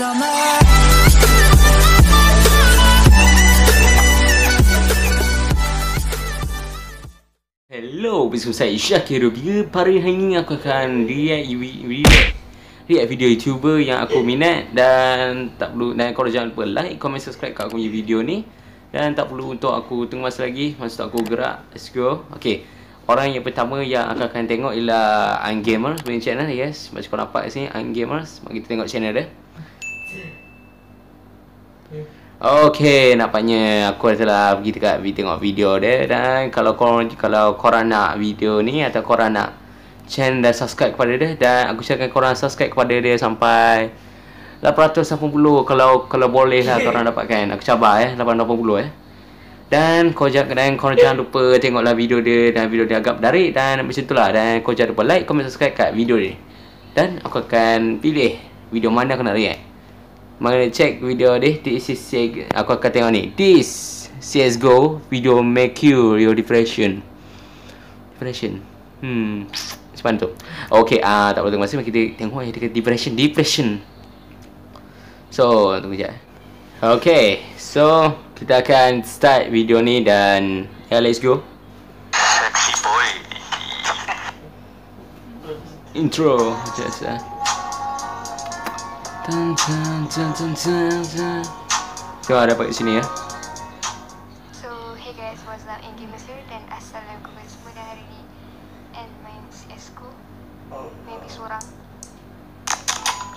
Hello, bersama saya Syakir Rubia Pada hari ini aku akan react, react, react video YouTuber yang aku minat. Dan tak perlu, dan korang jangan lupa like, comment, subscribe kat aku punya video ni. Dan tak perlu untuk aku tunggu masa lagi. Masa aku gerak, let's go. Okay, orang yang pertama yang aku akan tengok ialah Ungamers punya channel, yes. Macam kau nampak kat sini, Ungamers Mari kita tengok channel dia Okay, nampaknya aku telah pergi dekat tengok video dia dan kalau korang kalau korang nak video ni atau korang nak channel dan subscribe kepada dia dan aku cakap korang subscribe kepada dia sampai 880 kalau kalau boleh lah korang dapatkan. Aku cabar eh 880 eh. Dan kau jangan dan kau jangan lupa tengoklah video dia dan video dia agak menarik dan macam itulah dan kau jangan lupa like, comment, subscribe kat video dia. Dan aku akan pilih video mana aku nak react. Mari check video ni This is Aku akan tengok ni. This CSGO Video make you Your depression. Depression. Hmm. Macam mana tu? Okay ah uh, Tak boleh tunggu masa Kita tengok yang dekat depression Depression. So Tunggu sekejap. Okay So Kita akan start video ni dan Yeah let's go. Sexy boy. Intro. Just uh. Tengok dapat kat sini ya? So, hey guys, what's up? In Gamers here dan Assalamualaikum semua dan hari ni. And main CSGO Maybe seorang.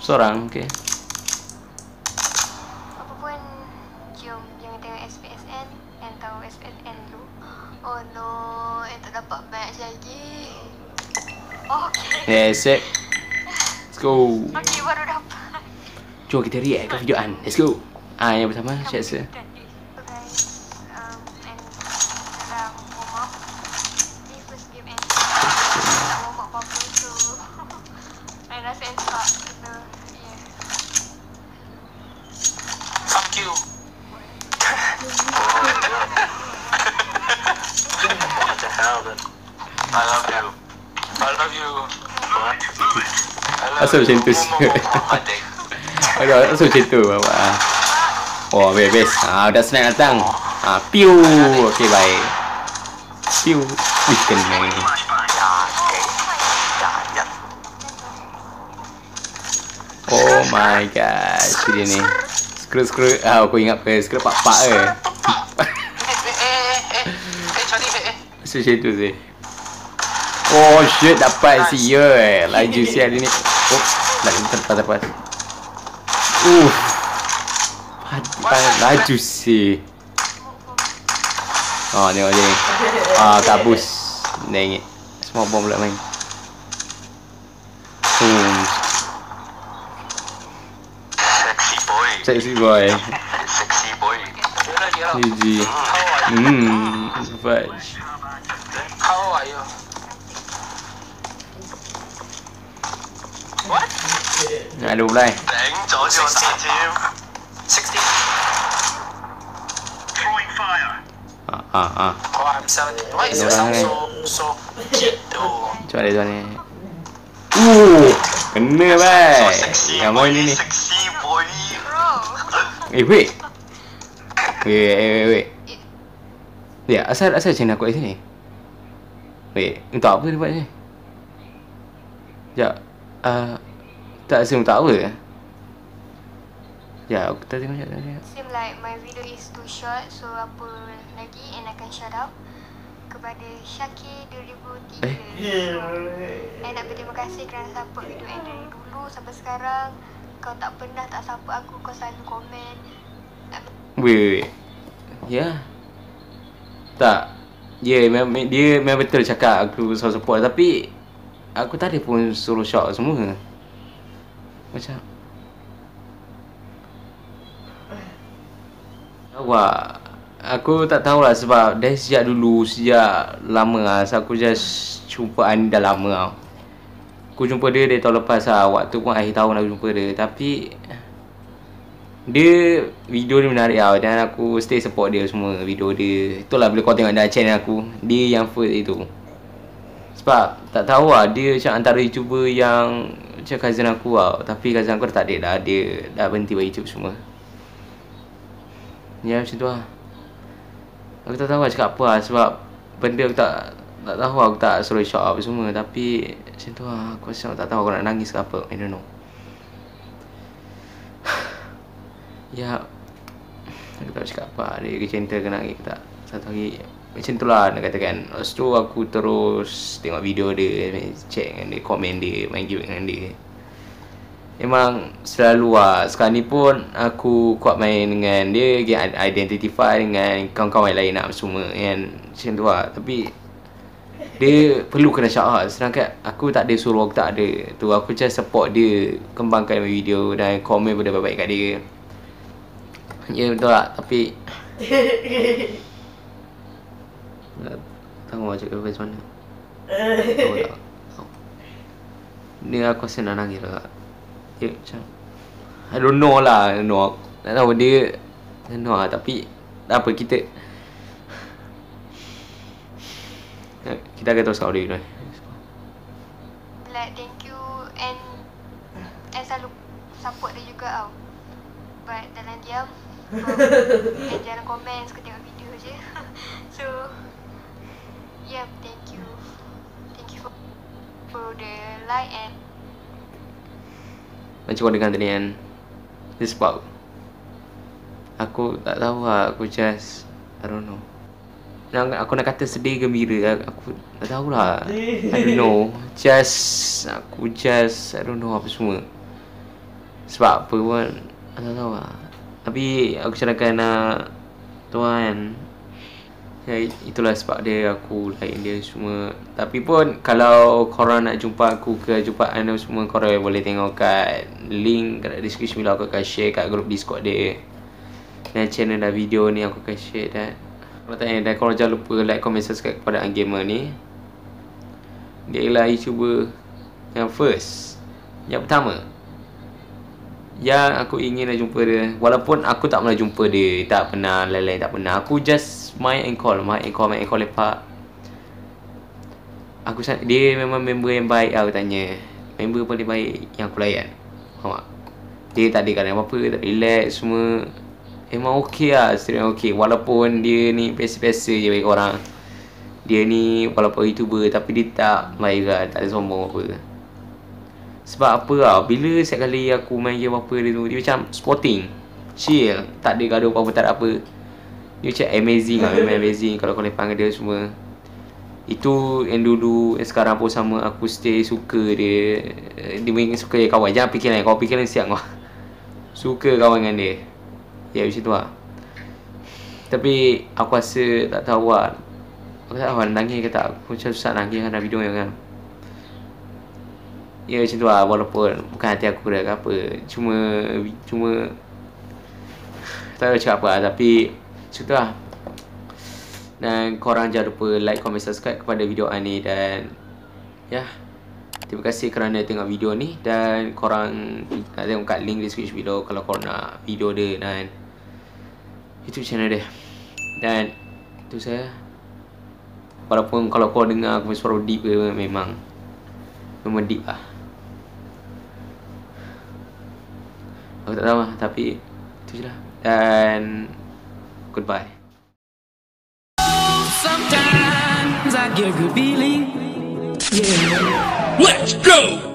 Seorang okay. Apa pun Jom, jangan tengok SPSN And tahu SPSN dulu Oh no, yang tak dapat match lagi. Okay. Yeah set Let's go. Okay, baru dapat Jom kita react ke video an Let's go Ah yang pertama guys, um, I rasa you. I love you. I love you. Asal macam tu you. sih? Adik. Aduh asal macam tu bapak. Oh best best Ah dah snap datang. Ah piu. Okay baik. Piu. Wih kena ya. Oh my god Dia ni. Skru skru Ah aku ingat ke Skru pak pak ke. Asal macam tu sih. Oh shit dapat si ya eh. Laju sial dia ni. Oh Dah lepas lepas Uh Laju si Oh tengok ni. Ah kabus Nengit Semua bom pula main. Hmm. Sexy boy. Sexy boy. Sexy boy. GG you? Hmm. Fudge How are you? Lại đủ đây. Đánh chó cho tả chim. 16. Throwing fire. À à à. Có am sao thì vậy sao sao so chết đồ. Cho đây cho này. Uh, nữa vậy. Cả môi đi đi. Sexy boy. Ê quỷ. Ê ê ê. Dạ, asal asal china kau ini. Wait, entah apa dia buat ni. Sekejap. Uh, Tak rasa untuk apa Ya aku tak tengok tak tengok. Seem like my video is too short So apa lagi And akan shout out. Kepada Syakir 2003 Eh. And nak berterima kasih kerana support video And dari dulu sampai sekarang. Kau tak pernah tak support aku Kau selalu komen. Wait wait wait. Ya? Tak. Ya yeah, dia memang betul cakap aku selalu support tapi aku tak ada pun suruh shot semua. Macam Awak Aku tak tahulah sebab dari sejak dulu Sejak lama lah. So Aku just jumpa Ani dah lama tau. Aku jumpa dia dari tahun lepas lah. Waktu pun akhir tahun aku jumpa dia. Tapi Dia Video dia menarik tau. Dan aku stay support dia semua Video dia. Itulah bila kau tengok dalam channel aku. Dia yang first itu Sebab Tak tahu lah Dia macam antara youtuber yang macam cousin aku tau Tapi cousin aku dah tak ada dah. Dia dah berhenti buat YouTube semua. Ya macam tu lah. Aku tak tahu lah cakap apa lah. Sebab benda aku tak Tak tahu aku tak suruh shock up semua. Tapi macam tu lah. Aku rasa tak tahu aku nak nangis ke apa. I don't know. Ya. Aku tak cakap apa Dia ke cinta ke nangis ke tak. Satu hari Macam tu lah nak katakan Lepas tu aku terus Tengok video dia Check dengan dia Komen dia Main game dengan dia. Memang selalu lah. Sekarang ni pun Aku kuat main dengan dia Game identify dengan Kawan-kawan lain nak semua kan. Macam tu lah. Tapi Dia perlu kena out. Sedangkan Aku tak ada suruh Aku tak ada Tu. Aku just support dia Kembangkan video Dan komen benda baik-baik kat dia. Ya betul lah. Tapi Tak tahu lah cakap macam mana? Tahu tak? Tahu. Ni aku rasa nak nangis lah dia macam I don't know lah I don't know. Tak tahu dia I don't know lah tapi Tak apa kita Kita akan terus audio ni Like thank you. And and selalu support dia juga tau. But dalam diam um, and jangan komen suka tengok video je. so yeah, thank you. Thank you for, for the like and Macam kau dengar tadi kan Dia sebab Aku tak tahu lah. Aku just I don't know. Nak, Aku nak kata sedih gembira Aku tak tahulah I don't know. Just Aku just I don't know apa semua. Sebab apa pun I tak tahu lah. Tapi Aku cakapkan nak Tuan Ya, itulah sebab dia aku like dia semua. Tapi pun kalau korang nak jumpa aku ke jumpa anda semua Korang boleh tengok kat link kat description bila aku akan share kat grup discord dia. Dan channel dan video ni aku akan share dan Kalau tanya dan korang jangan lupa like, comment, subscribe kepada Ungamer ni. Dia ialah youtuber yang first. Yang pertama yang aku ingin nak jumpa dia Walaupun aku tak pernah jumpa dia Tak pernah lain-lain tak pernah. Aku just main and call Main and call, main and call lepak. Aku Dia memang member yang baik lah aku tanya. Member paling baik yang aku layan. Faham tak? Dia tak ada kadang apa-apa Tak relax semua. Memang okey lah Sebenarnya okey Walaupun dia ni biasa-biasa je bagi orang. Dia ni walaupun youtuber Tapi dia tak baik lah Tak ada sombong apa sebab apa lah Bila setiap kali aku main game apa dia tu Dia macam sporting. Chill Tak ada gaduh apa-apa Tak apa. Dia macam amazing lah Memang amazing Kalau kau lepas dia semua. Itu yang dulu Yang sekarang pun sama Aku stay suka dia. Dia main suka dia kawan. Jangan fikir lain Kau fikir lain siap kau. Suka kawan dengan dia. Ya macam tu lah. Tapi Aku rasa Tak tahu lah. Aku tak tahu lah Nangis ke tak. Aku macam susah nangis Dengan video yang kan Ya macam tu lah Walaupun Bukan hati aku dah ke apa. Cuma Cuma Tak tahu cakap apa lah Tapi Macam tu lah. Dan korang jangan lupa Like, comment, subscribe Kepada video ni Dan Ya. Terima kasih kerana tengok video ni Dan korang Nak tengok kat link description video Kalau korang nak video dia Dan YouTube channel dia. Dan Itu saya. Walaupun kalau korang dengar Aku suara deep ke Memang Memang deep lah Aku tak tahu lah Tapi Itu je lah Dan Goodbye Sometimes I get a good feeling. Yeah. Let's go!